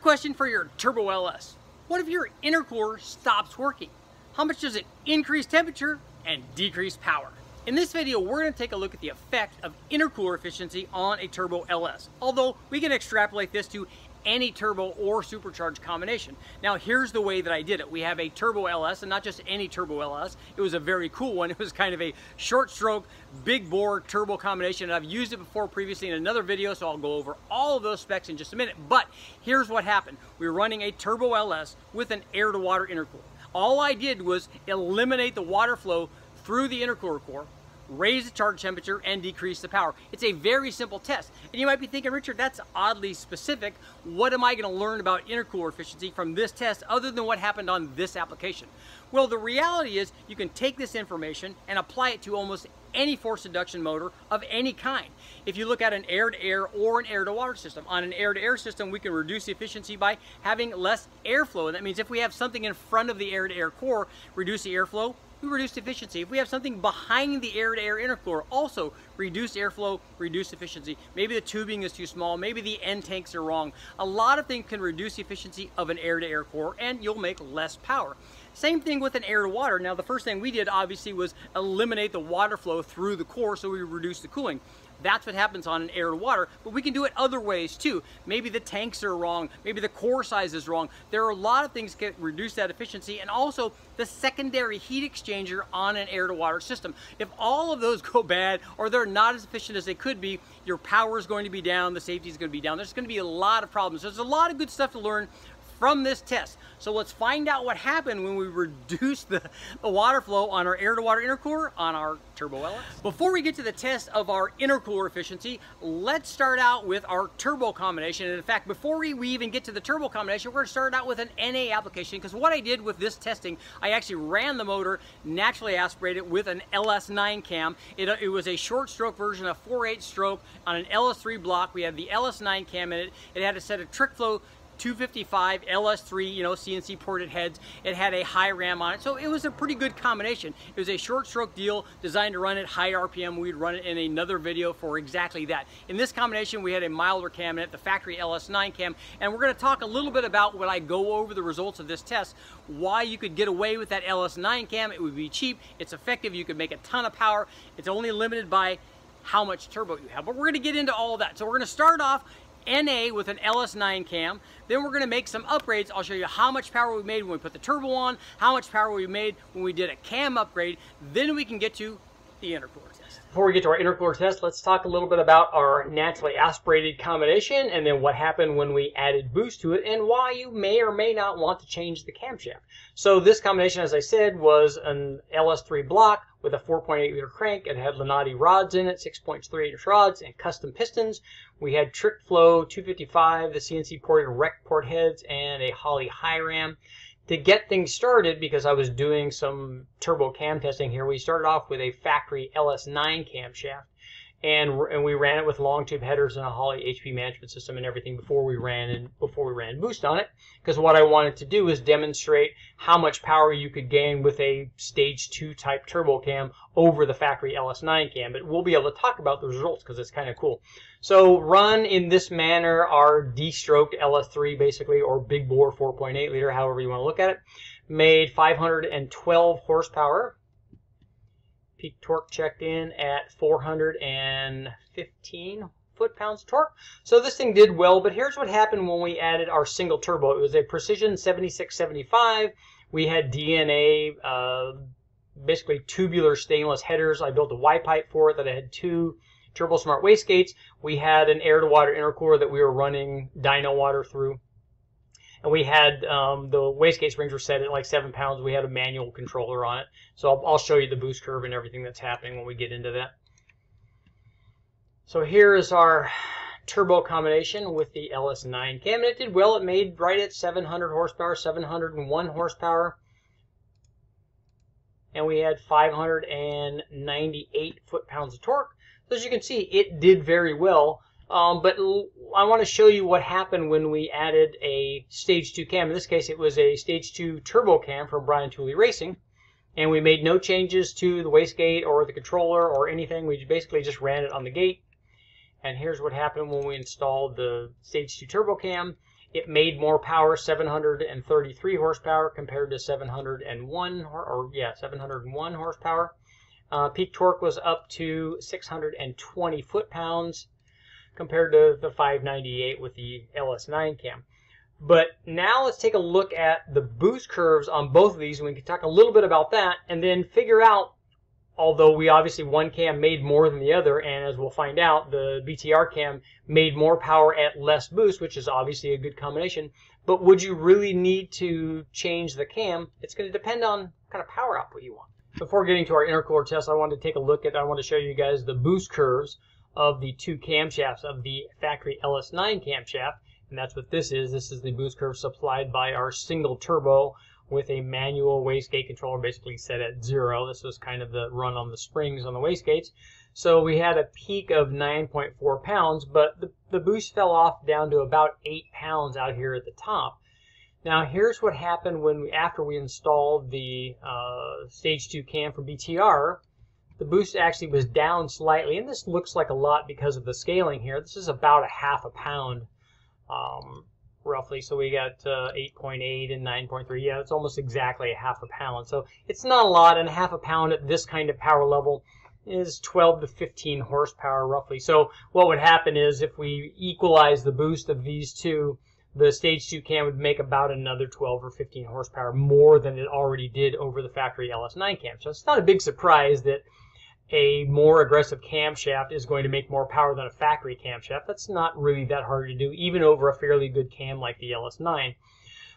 question for your Turbo LS. What if your intercooler stops working? How much does it increase temperature and decrease power? In this video, we're going to take a look at the effect of intercooler efficiency on a Turbo LS. Although we can extrapolate this to any turbo or supercharged combination. Now here's the way that I did it. We have a turbo LS and not just any turbo LS. It was a very cool one. It was kind of a short stroke, big bore turbo combination. And I've used it before previously in another video, so I'll go over all of those specs in just a minute. But here's what happened. We were running a turbo LS with an air to water intercooler. All I did was eliminate the water flow through the intercooler core raise the charge temperature, and decrease the power. It's a very simple test. And you might be thinking, Richard, that's oddly specific. What am I going to learn about intercooler efficiency from this test other than what happened on this application? Well, the reality is you can take this information and apply it to almost any forced induction motor of any kind. If you look at an air-to-air -air or an air-to-water system, on an air-to-air -air system, we can reduce the efficiency by having less airflow. And that means if we have something in front of the air-to-air -air core, reduce the airflow, we reduce efficiency. If we have something behind the air-to-air -air intercooler, also reduce airflow, reduce efficiency. Maybe the tubing is too small, maybe the end tanks are wrong. A lot of things can reduce the efficiency of an air-to-air -air core and you'll make less power. Same thing with an air to water. Now the first thing we did obviously was eliminate the water flow through the core so we reduce the cooling. That's what happens on an air to water, but we can do it other ways too. Maybe the tanks are wrong, maybe the core size is wrong. There are a lot of things that reduce that efficiency and also the secondary heat exchanger on an air to water system. If all of those go bad or they're not as efficient as they could be, your power is going to be down, the safety is going to be down. There's going to be a lot of problems. There's a lot of good stuff to learn from this test. So let's find out what happened when we reduced the, the water flow on our air-to-water intercooler on our Turbo LS. Before we get to the test of our intercooler efficiency, let's start out with our turbo combination. And in fact, before we, we even get to the turbo combination, we're gonna start out with an NA application because what I did with this testing, I actually ran the motor naturally aspirated with an LS9 cam. It, uh, it was a short stroke version, a 4-8 stroke on an LS3 block. We had the LS9 cam in it. It had a set of Trick Flow 255 LS3, you know, CNC ported heads. It had a high ram on it, so it was a pretty good combination. It was a short stroke deal designed to run at high RPM. We'd run it in another video for exactly that. In this combination, we had a milder cam in it, the factory LS9 cam, and we're gonna talk a little bit about when I go over the results of this test, why you could get away with that LS9 cam. It would be cheap, it's effective, you could make a ton of power. It's only limited by how much turbo you have. But we're gonna get into all of that. So we're gonna start off NA with an LS9 cam. Then we're gonna make some upgrades. I'll show you how much power we made when we put the turbo on, how much power we made when we did a cam upgrade. Then we can get to the intercooler. Before we get to our intercooler test, let's talk a little bit about our naturally aspirated combination and then what happened when we added boost to it and why you may or may not want to change the camshaft. So this combination, as I said, was an LS3 block with a 4.8 liter crank. It had Lunati rods in it, 6.3 inch rods, and custom pistons. We had Trick Flow 255, the CNC ported rec port heads, and a Holley high ram. To get things started, because I was doing some turbo cam testing here, we started off with a factory LS9 camshaft and and we ran it with long tube headers and a Holley HP management system and everything before we ran and before we ran boost on it. Because what I wanted to do is demonstrate how much power you could gain with a stage 2 type turbo cam over the factory LS9 cam. But we'll be able to talk about the results because it's kind of cool. So run in this manner our destroked LS3 basically or big bore 4.8 liter however you want to look at it made 512 horsepower Peak torque checked in at 415 foot-pounds torque. So this thing did well, but here's what happened when we added our single turbo. It was a Precision 7675. We had DNA, uh, basically tubular stainless headers. I built a Y pipe for it that had two Turbosmart wastegates. We had an air-to-water intercooler that we were running dyno water through and we had um, the wastegate springs were set at like seven pounds. We had a manual controller on it, so I'll, I'll show you the boost curve and everything that's happening when we get into that. So here is our turbo combination with the LS9 cam. And it did well. It made right at 700 horsepower, 701 horsepower. And we had 598 foot-pounds of torque. So as you can see, it did very well. Um, but I want to show you what happened when we added a stage 2 cam. In this case, it was a stage 2 turbo cam from Brian Tooley Racing. And we made no changes to the wastegate or the controller or anything. We basically just ran it on the gate. And here's what happened when we installed the stage 2 turbo cam. it made more power, 733 horsepower compared to 701, or yeah, 701 horsepower. Uh, peak torque was up to 620 foot-pounds compared to the 598 with the LS9 cam. But now let's take a look at the boost curves on both of these, and we can talk a little bit about that, and then figure out, although we obviously one cam made more than the other, and as we'll find out, the BTR cam made more power at less boost, which is obviously a good combination. But would you really need to change the cam? It's going to depend on kind of power output you want. Before getting to our intercooler test, I wanted to take a look at, I want to show you guys the boost curves of the two camshafts of the factory LS9 camshaft and that's what this is. This is the boost curve supplied by our single turbo with a manual wastegate controller basically set at zero. This was kind of the run on the springs on the wastegates. So we had a peak of 9.4 pounds, but the, the boost fell off down to about 8 pounds out here at the top. Now here's what happened when we, after we installed the uh, stage 2 cam for BTR. The boost actually was down slightly, and this looks like a lot because of the scaling here. This is about a half a pound um, roughly. So we got uh, 8.8 and 9.3. Yeah, it's almost exactly a half a pound. So it's not a lot, and a half a pound at this kind of power level is 12 to 15 horsepower roughly. So what would happen is if we equalize the boost of these two, the stage 2 cam would make about another 12 or 15 horsepower more than it already did over the factory LS9 cam. So it's not a big surprise that a more aggressive camshaft is going to make more power than a factory camshaft. That's not really that hard to do, even over a fairly good cam like the LS9.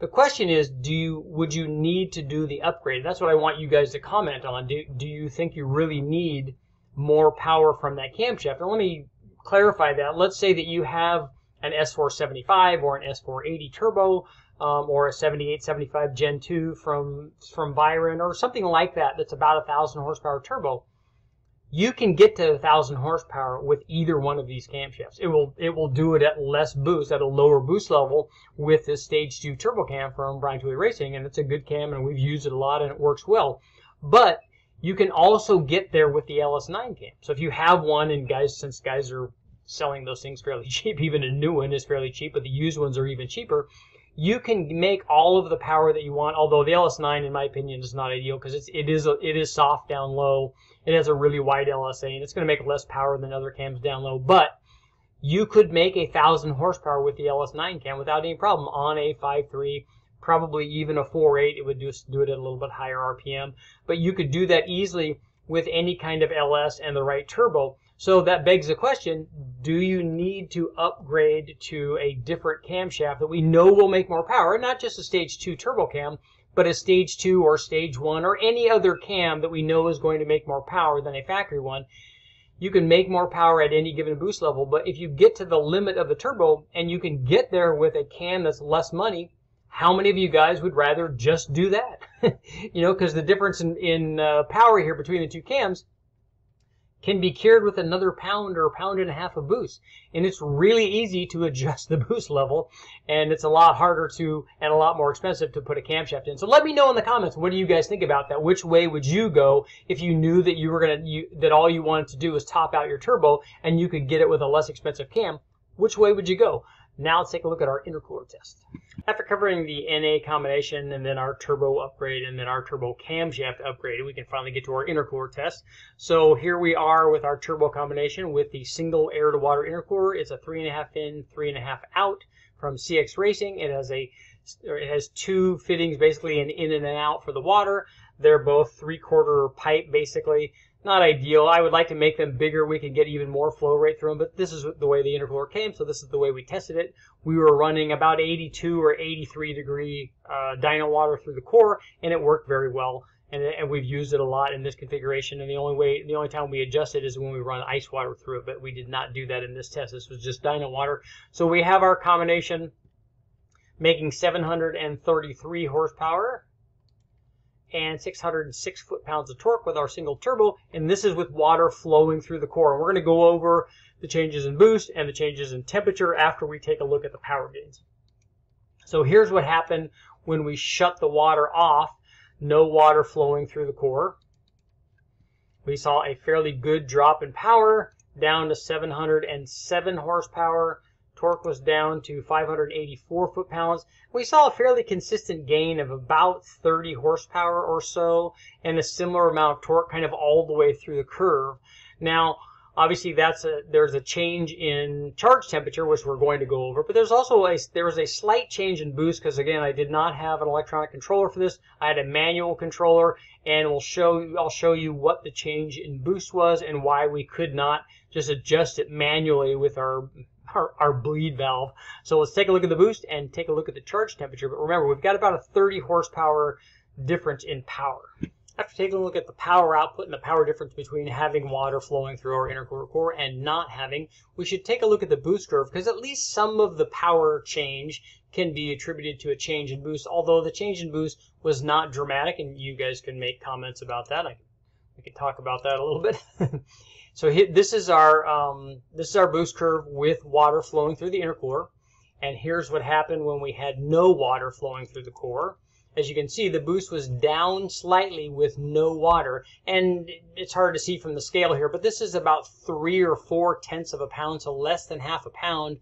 The question is, do you would you need to do the upgrade? That's what I want you guys to comment on. Do, do you think you really need more power from that camshaft? And let me clarify that. Let's say that you have an S475 or an S480 turbo um, or a 7875 Gen 2 from from Byron or something like that that's about a thousand horsepower turbo you can get to a thousand horsepower with either one of these camshafts. It will it will do it at less boost, at a lower boost level with this stage two turbo cam from Brian Tooley Racing, and it's a good cam, and we've used it a lot, and it works well. But you can also get there with the LS9 cam. So if you have one, and guys, since guys are selling those things fairly cheap, even a new one is fairly cheap, but the used ones are even cheaper. You can make all of the power that you want. Although the LS9, in my opinion, is not ideal because it's it is a, it is soft down low it has a really wide LSA and it's going to make less power than other cams down low, but you could make a thousand horsepower with the LS9 cam without any problem on a 5.3, probably even a 4.8. It would just do it at a little bit higher RPM, but you could do that easily with any kind of LS and the right turbo. So that begs the question, do you need to upgrade to a different camshaft that we know will make more power, not just a stage 2 turbo cam, but a stage two or stage one or any other cam that we know is going to make more power than a factory one, you can make more power at any given boost level. But if you get to the limit of the turbo and you can get there with a cam that's less money, how many of you guys would rather just do that? you know, because the difference in, in uh, power here between the two cams can be cured with another pound or a pound and a half of boost. And it's really easy to adjust the boost level, and it's a lot harder to and a lot more expensive to put a camshaft in. So let me know in the comments what do you guys think about that? Which way would you go if you knew that you were gonna you, that all you wanted to do was top out your turbo and you could get it with a less expensive cam? Which way would you go? Now let's take a look at our intercooler test. After covering the NA combination and then our turbo upgrade and then our turbo camshaft upgrade, we can finally get to our intercooler test. So here we are with our turbo combination with the single air to water intercooler. It's a three and a half in, three and a half out from CX Racing. It has a it has two fittings basically an in and an out for the water. They're both three quarter pipe basically not ideal. I would like to make them bigger. We could get even more flow rate through them, but this is the way the intercooler came, so this is the way we tested it. We were running about 82 or 83 degree uh, dyno water through the core, and it worked very well. And, and we've used it a lot in this configuration. And the only way, the only time we adjust it is when we run ice water through it. But we did not do that in this test. This was just dyno water. So we have our combination making 733 horsepower and 606 foot-pounds of torque with our single turbo, and this is with water flowing through the core. And we're going to go over the changes in boost and the changes in temperature after we take a look at the power gains. So here's what happened when we shut the water off, no water flowing through the core. We saw a fairly good drop in power, down to 707 horsepower, torque was down to 584 foot-pounds. We saw a fairly consistent gain of about 30 horsepower or so and a similar amount of torque kind of all the way through the curve. Now, obviously that's a there's a change in charge temperature which we're going to go over but there's also a there was a slight change in boost because again I did not have an electronic controller for this I had a manual controller and we'll show you I'll show you what the change in boost was and why we could not just adjust it manually with our our, our bleed valve. So let's take a look at the boost and take a look at the charge temperature. But remember, we've got about a 30 horsepower difference in power. After taking a look at the power output and the power difference between having water flowing through our intercooler core and not having, we should take a look at the boost curve because at least some of the power change can be attributed to a change in boost, although the change in boost was not dramatic, and you guys can make comments about that. I, we could talk about that a little bit. So this is our um, this is our boost curve with water flowing through the intercooler. And here's what happened when we had no water flowing through the core. As you can see, the boost was down slightly with no water. And it's hard to see from the scale here, but this is about three or four tenths of a pound, so less than half a pound,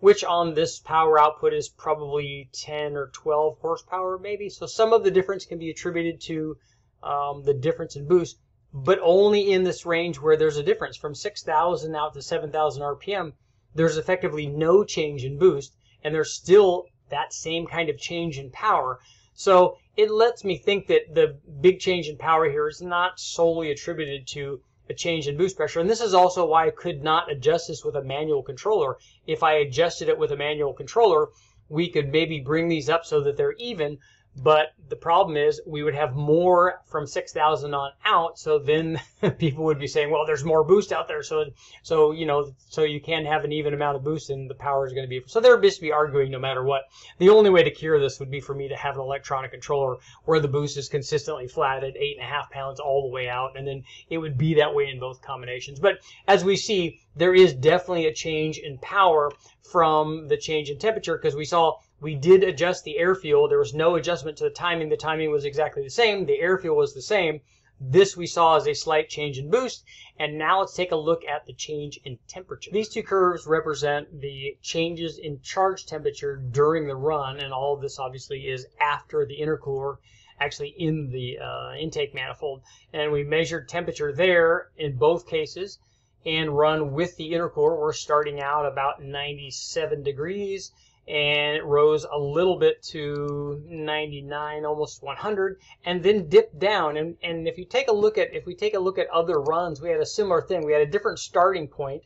which on this power output is probably 10 or 12 horsepower maybe. So some of the difference can be attributed to um, the difference in boost but only in this range where there's a difference from 6,000 out to 7,000 RPM. There's effectively no change in boost, and there's still that same kind of change in power. So it lets me think that the big change in power here is not solely attributed to a change in boost pressure. And this is also why I could not adjust this with a manual controller. If I adjusted it with a manual controller, we could maybe bring these up so that they're even, but the problem is we would have more from 6,000 on out. So then people would be saying, well, there's more boost out there. So, so, you know, so you can have an even amount of boost and the power is going to be, so they're basically arguing no matter what. The only way to cure this would be for me to have an electronic controller where the boost is consistently flat at eight and a half pounds all the way out. And then it would be that way in both combinations. But as we see, there is definitely a change in power from the change in temperature because we saw we did adjust the air fuel. There was no adjustment to the timing. The timing was exactly the same. The air fuel was the same. This we saw as a slight change in boost. And now let's take a look at the change in temperature. These two curves represent the changes in charge temperature during the run. And all of this obviously is after the intercooler actually in the uh, intake manifold. And we measured temperature there in both cases and run with the intercooler. We're starting out about 97 degrees and it rose a little bit to 99 almost 100 and then dipped down. And, and if you take a look at if we take a look at other runs we had a similar thing. We had a different starting point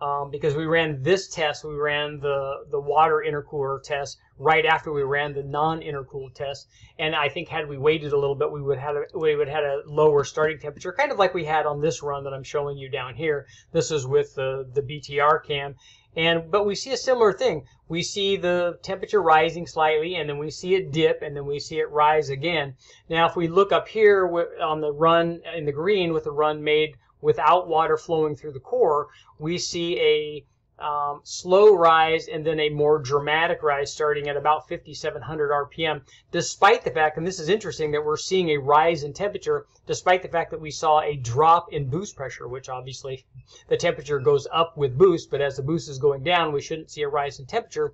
um, because we ran this test we ran the the water intercooler test right after we ran the non-intercooled test and I think had we waited a little bit we would have we would have had a lower starting temperature kind of like we had on this run that I'm showing you down here this is with the the BTR cam and but we see a similar thing. We see the temperature rising slightly, and then we see it dip, and then we see it rise again. Now, if we look up here on the run in the green with the run made without water flowing through the core, we see a um, slow rise and then a more dramatic rise starting at about 5700 RPM, despite the fact, and this is interesting, that we're seeing a rise in temperature, despite the fact that we saw a drop in boost pressure, which obviously the temperature goes up with boost, but as the boost is going down, we shouldn't see a rise in temperature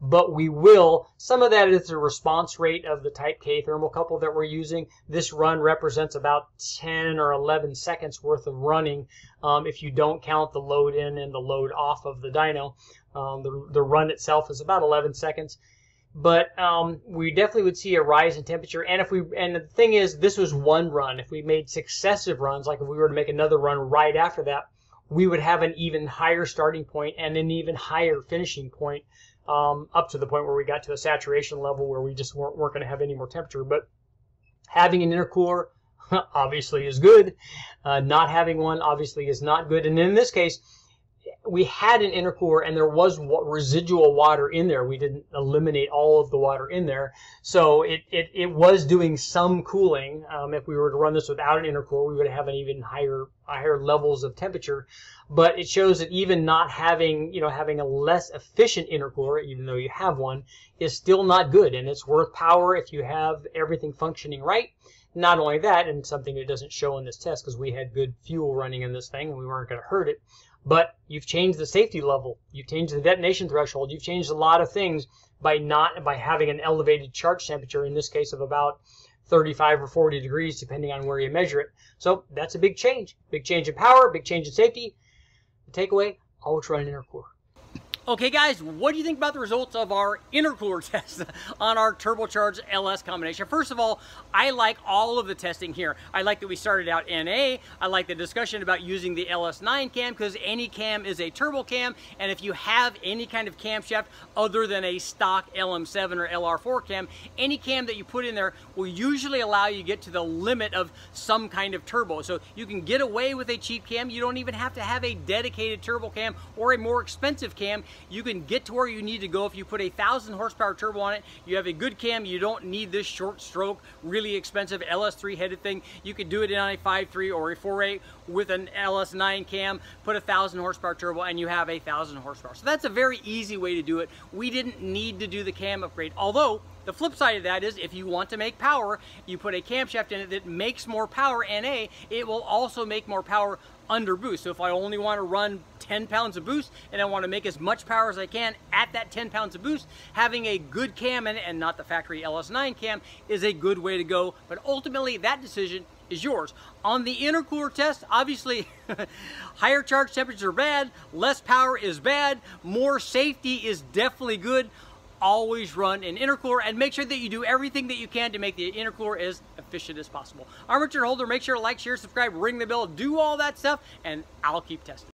but we will. Some of that is the response rate of the Type K thermocouple that we're using. This run represents about 10 or 11 seconds worth of running um, if you don't count the load in and the load off of the dyno. Um, the, the run itself is about 11 seconds. But um, we definitely would see a rise in temperature. And if we and the thing is, this was one run. If we made successive runs, like if we were to make another run right after that, we would have an even higher starting point and an even higher finishing point um, up to the point where we got to a saturation level where we just weren't, weren't going to have any more temperature. But having an intercooler obviously is good. Uh, not having one obviously is not good. And in this case, we had an intercooler and there was residual water in there. We didn't eliminate all of the water in there. So it, it, it was doing some cooling. Um, if we were to run this without an intercooler, we would have an even higher, higher levels of temperature. But it shows that even not having, you know, having a less efficient intercooler, even though you have one, is still not good. And it's worth power if you have everything functioning right. Not only that, and something that doesn't show in this test because we had good fuel running in this thing and we weren't going to hurt it, but you've changed the safety level, you've changed the detonation threshold, you've changed a lot of things by not by having an elevated charge temperature, in this case of about 35 or 40 degrees, depending on where you measure it. So that's a big change. Big change in power, big change in safety. The takeaway, always run an intercooler. Okay guys, what do you think about the results of our intercooler test on our turbocharged LS combination? First of all, I like all of the testing here. I like that we started out NA. I like the discussion about using the LS9 cam because any cam is a turbo cam and if you have any kind of camshaft other than a stock LM7 or LR4 cam, any cam that you put in there will usually allow you to get to the limit of some kind of turbo. So you can get away with a cheap cam. You don't even have to have a dedicated turbo cam or a more expensive cam you can get to where you need to go if you put a 1,000 horsepower turbo on it. You have a good cam. You don't need this short stroke, really expensive LS3 headed thing. You could do it on a 5.3 or a 4.8 with an LS9 cam, put a 1,000 horsepower turbo, and you have a 1,000 horsepower. So that's a very easy way to do it. We didn't need to do the cam upgrade, although the flip side of that is if you want to make power, you put a camshaft in it that makes more power NA, it will also make more power under boost. So if I only want to run 10 pounds of boost and I want to make as much power as I can at that 10 pounds of boost, having a good cam it and not the factory LS9 cam is a good way to go. But ultimately that decision is yours. On the intercooler test, obviously higher charge temperatures are bad, less power is bad, more safety is definitely good always run an intercooler and make sure that you do everything that you can to make the intercooler as efficient as possible. I'm Richard Holdener, make sure to like, share, subscribe, ring the bell, do all that stuff, and I'll keep testing.